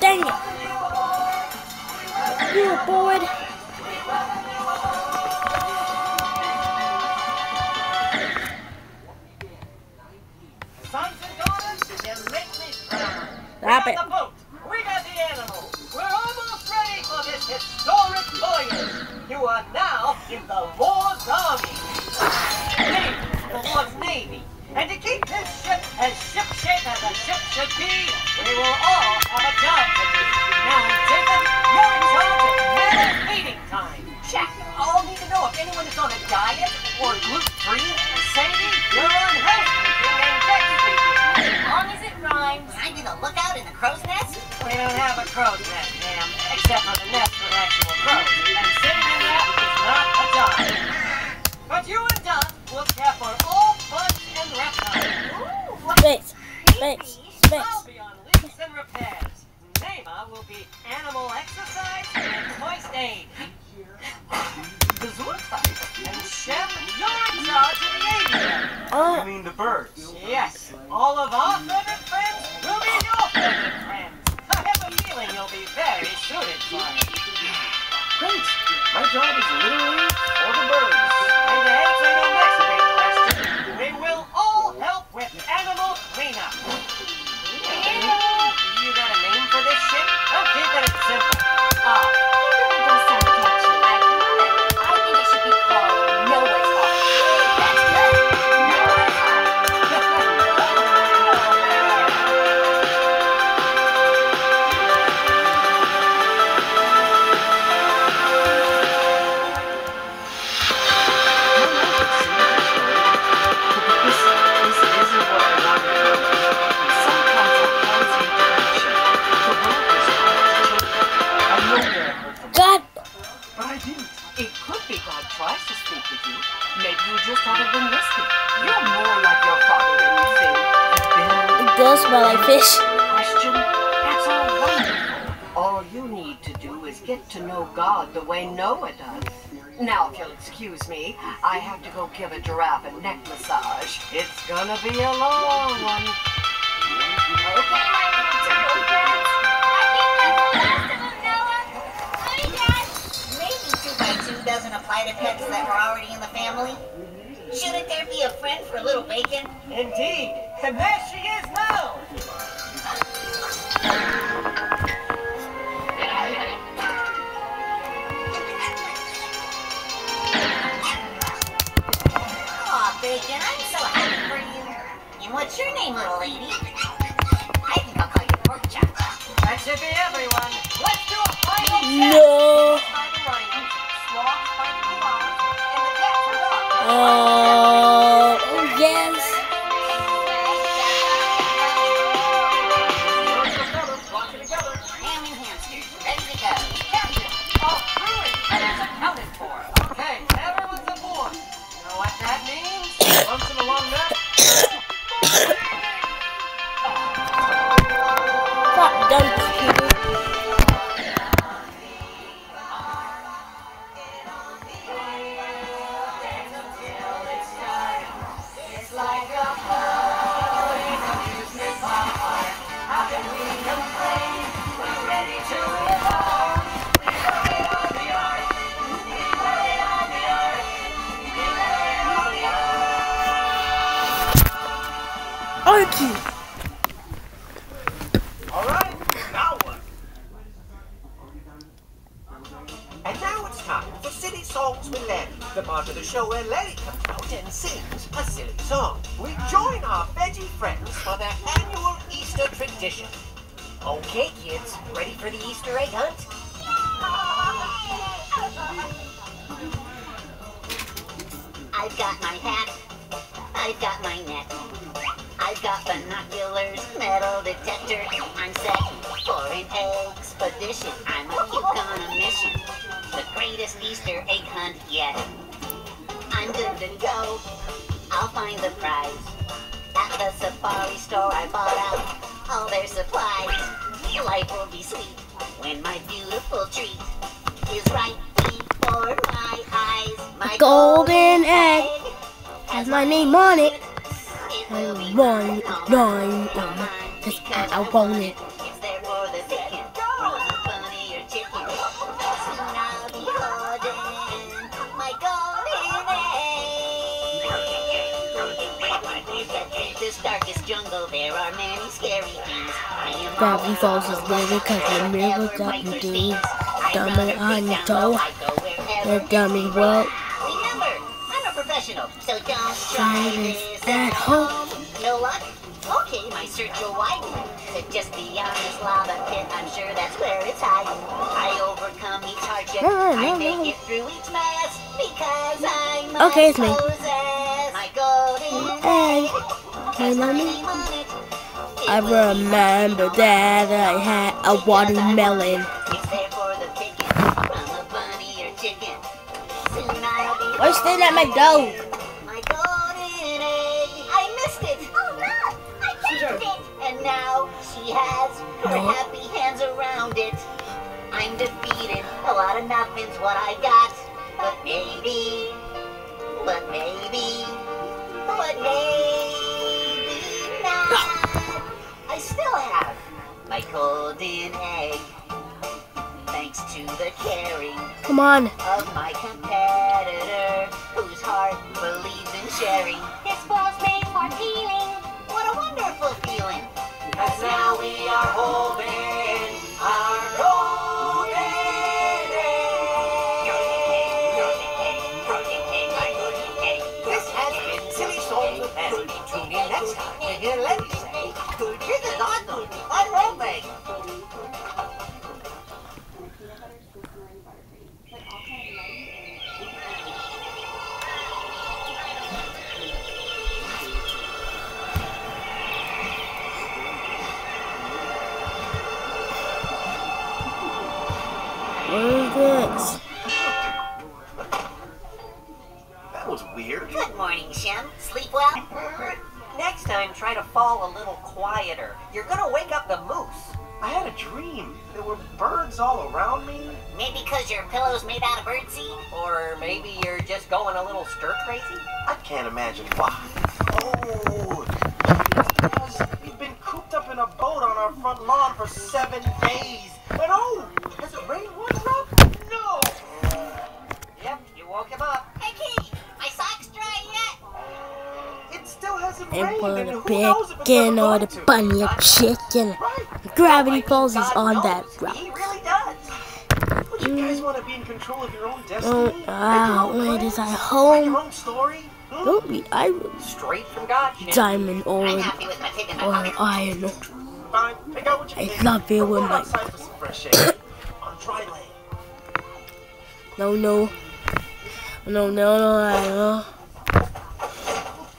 Dang it. You were bored. Sons and daughters, then make me proud. Stop it. got the boat. We got the animals. We're almost ready for this historic voyage. You are now in the army. The Lord's Navy. And to keep this ship as shipshape as a ship should be, we will all have a job to do. Now, Jacob, you're in charge of never feeding time. Check. I'll need to know if anyone is on a diet or gluten-free. Sadie, you're on speaking and speaking. As long as it rhymes. I'm gonna look out in the crow's nest. We don't have a crow's nest, ma'am, except for the nest with actual crows. Space. Space. Space. I'll be on leaks and repairs. Nema will be animal exercise and moist aid. Bazooka. And Chef, you're in charge of the aviary. Oh, I mean the birds. Yes, all of our feathered friends will be your feathered friends. I have a feeling you'll be very suited for it. Great. My job is literally tries to speak with you. Maybe you just haven't been listening. You're more like your father than you think. It does smell like fish. Question? That's all wonderful. All you need to do is get to know God the way Noah does. Now, if you'll excuse me, I have to go give a giraffe a neck massage. It's gonna be a long one. Okay, doesn't pets that were already in the family. Shouldn't there be a friend for a little bacon? indeed. And there she is now. Aw, Bacon, I'm so happy for you. And what's your name, little lady? Art. All right, now what? And now it's time for Silly Songs with Larry, the part of the show where Larry comes out and sings a silly song. We join our veggie friends for their annual Easter tradition. Okay, kids, ready for the Easter egg hunt? I've got my hat. I've got my net. Metal. I'm set for an expedition. I'm a puke on a mission. The greatest Easter egg hunt yet. I'm good to go. I'll find the prize. At the safari store I bought out all their supplies. Life will be sweet when my beautiful treat is right before my eyes. My golden egg has my name on it. will be I want mine, it, all mine, all mine, mine, 'cause because I want it. It's there the picking, from the bunny or chicken. Soon I'll be holding my golden. In this darkest jungle, there are many scary things. Gravity all Falls is alone, literally 'cause I the mirror never got me doing things. I'd dumb rather and dig I down know. low, I go The dummy well. Remember, I'm a professional, so don't Try this at home. No luck? Okay, my search will widen. But just beyond this lava pit, I'm sure that's where it's hiding. I overcome each hardship. No, no, I make no. it through each mess because I'm Okay, it's me. My golden Egg. Hey, mommy. name on it. It I remember that I had a watermelon. It's there for the picking, from the bunny or chicken. Soon I'll be Why you staring at my dog? What I got. But maybe, but maybe, but maybe not. I still have my golden egg. Thanks to the caring Come on. of my competitor, whose heart believes in sharing. This ball's made for peeling. What a wonderful feeling! Cause now we are holding quieter. You're gonna wake up the moose. I had a dream. There were birds all around me. Maybe because your pillow's made out of birdseed? Or maybe you're just going a little stir crazy? I can't imagine why. Oh, because we've been cooped up in a boat on our front lawn for seven days. And oh, has it rained one drop? And put a who knows if bacon or the bunny of chicken. Gravity Falls is on that route. He really does. Would you guys want to be in control of your own destiny? Oh, your wow, wait, is? I home? your own story? Hmm? Don't be I Straight from God, diamond or I'm happy with my tick in my or iron. Fine, pick out what you I love it Go when out my- outside for some fresh air. on dry land. No, no. No, no, no, No, no,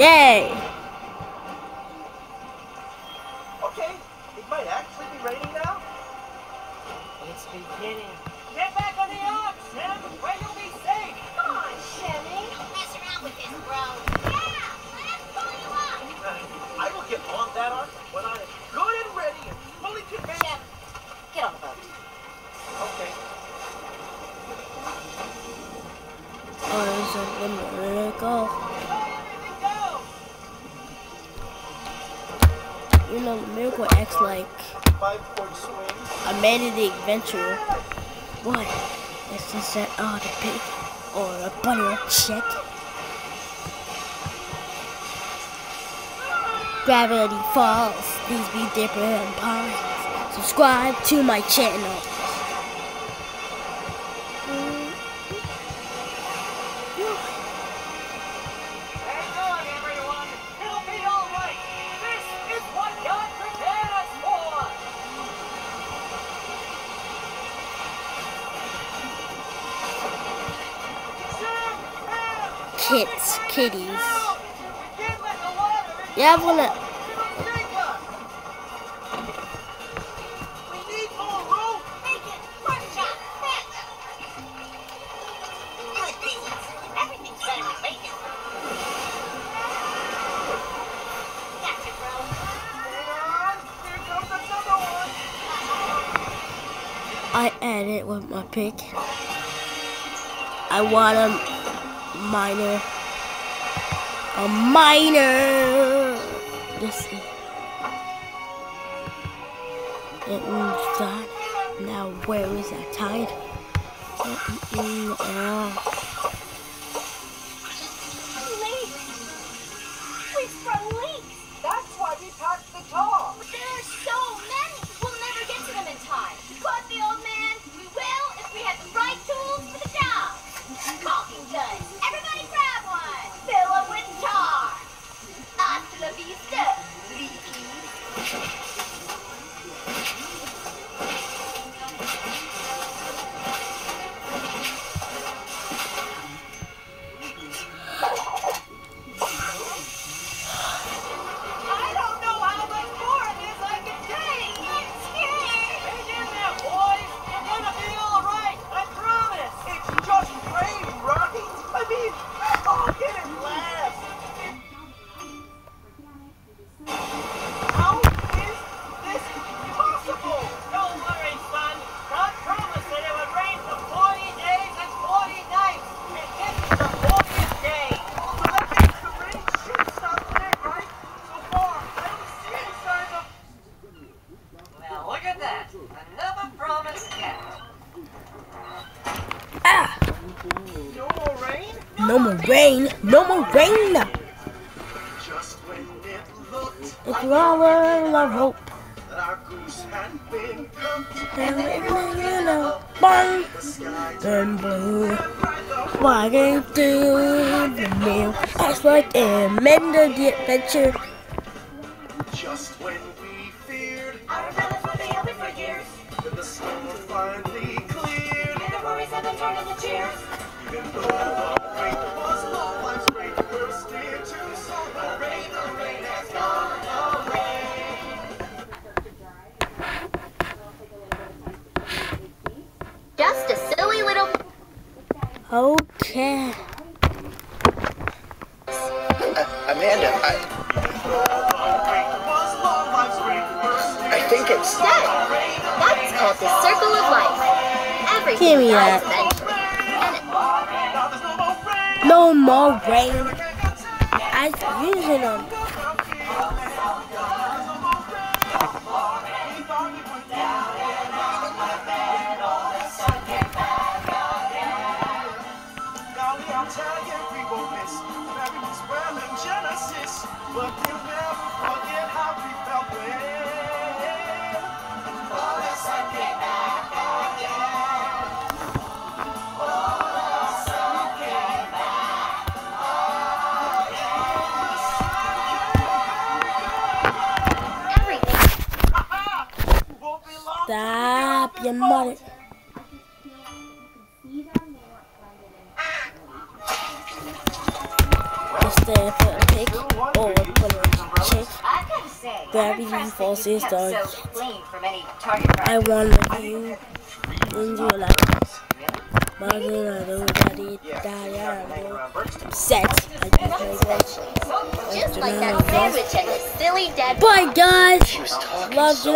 yay! Okay, it might actually be raining now. It's beginning. Get back on the ark, Sam, where you'll be safe. Come on, Shemmy. Don't mess around with this, bro. Yeah, let us pull you up. Uh, I will get on that ark when I am good and ready and fully convinced. Shem, get on the boat. Okay. Oh, there's something where to go. Let everything go. You know, miracle acts like a man in the adventure. What? Is this an the pig or a bunny chick? Gravity Falls. These be different pies. Subscribe to my channel. Here comes another one! I edit with my pick. I want a miner. A miner. Is it means that. Now where is that tide? No more rain. No more rain. Just when it looked It's rather love hope. that our goose had been cooked, Bang. the sky Then blue. turned right the Flying through the mail. That's like in Mender the Adventure. Just when we feared Our fellas will be open for years. the storm finally cleared, And the worries have been turned into cheers. Okay. Amanda, I, The rain was low, life's rain burst I think it's. That, that's called the circle of life. Everything Give me that. adventure. No more rain. No more rain. I using them. You, we won't miss Mary was well in Genesis, but we'll never forget how we felt when. Oh, the sun came again. Oh, the sun impressed useful that you kept system. so clean from any target I want you in your life. But I do daddy, daddy, I'm set. I just. Just like that sandwich and the silly dead Bye guys. She was talking Love you.